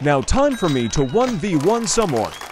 Now time for me to 1v1 someone.